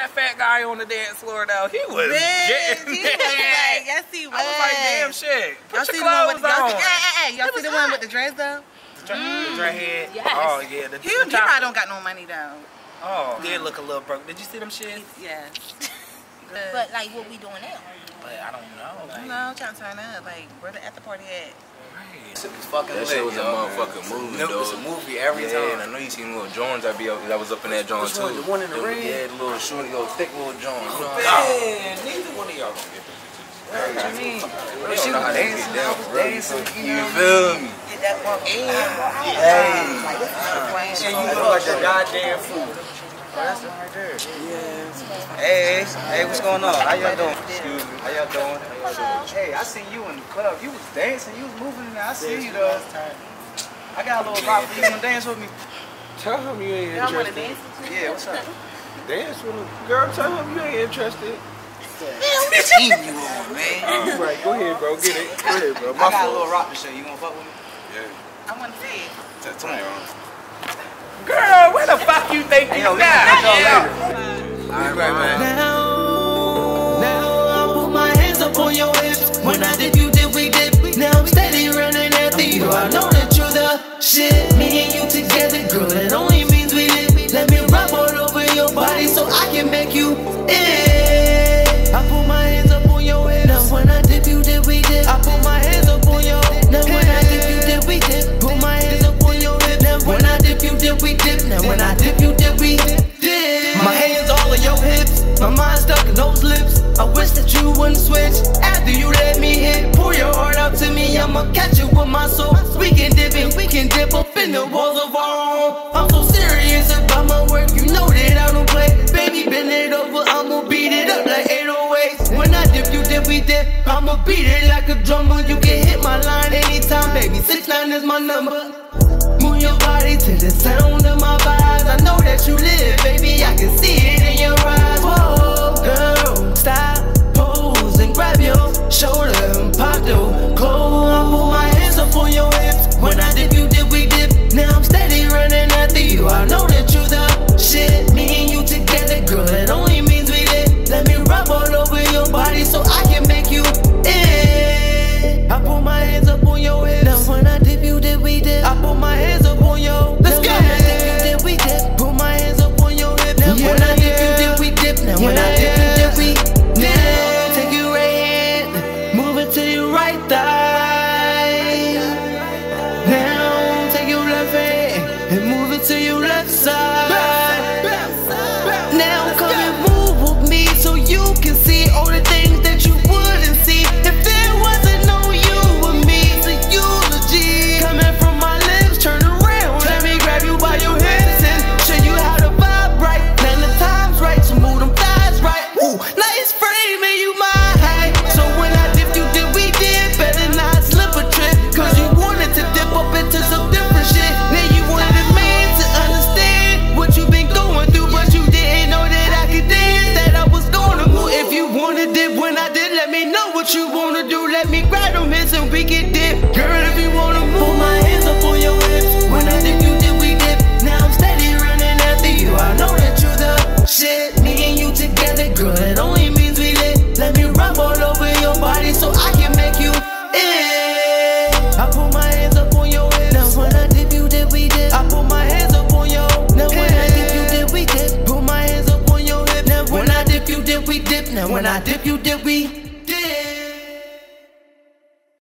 that fat guy on the dance floor though. He was. Man, getting he was like, yes, he was. I was like, damn shit. Put Y'all your see the one with clothes y'all on. see, hey, hey, hey, y'all see was the one with the dreads though? Dre- Dreadhead. Mm. Yes. Oh yeah. The, He, the he probably don't got no money though. Oh, did look a little broke. Did you see them shit? Yeah. But like, what we doing now? But I don't know. Like, no, I'm trying to turn up. Like, where the after party at? right. Shit was fucking That lit, shit was a yo. motherfucking movie, No, though. It's a movie every yeah, and I know you seen little Jones. I be up, I was up in that John Which too. one? The one in the It ring? Yeah, the little shorty, little thick little Jones. You know what I'm Man, saying? neither one of y'all gonna get this. What you mean? They She don't know how was dancing. get I down was dancing. You You feel me? Get that one in. Hey. Shit, You look like a goddamn fool. Oh, that's right there. Hey, hey, what's going on? How y'all doing? Excuse me. How y'all doing? Hey, I seen you in the club. You was dancing. You was moving in there. I see you though. I got a little vibe for you. You wanna dance with me? Tell him you ain't Y'all want to interested. dance? Yeah, what's up? Dance with him. Girl, tell him you ain't interested. team you on, man? Right, go ahead, bro. Get it. Go ahead, bro. I My got a little rock to show you. You gonna fuck with me? Yeah. I want to see it. Tell me. Girl, where the fuck you think you Ain't no got? Yeah. later. All right, man. When I did you wish that you wouldn't switch after you let me hit. Pour your heart out to me, I'ma catch you with my soul. We can dip and we can dip up in the walls of our own. I'm so serious about my work, you know that I don't play. Baby, bend it over, I'ma beat it up like 808s. When I dip, you dip, we dip. I'ma beat it like a drummer. You can hit my line anytime, baby. 6 9 is my number. Move your body to them hips and we get dip. Girl, if you wanna move, put my hands up on your hips. When I dip, you dip, we dip. Now I'm steady running after you. I know that you're the shit. Me and you together, girl, it only means we lit. Let me rub all over your body so I can make you it. I put my hands up on your hips. Now when I dip, you dip, we dip. I put my hands up on your. Now when I dip, you dip, we dip. Put my hands up on your hip. Now when I dip, you dip, we dip. Now when I dip, you dip, we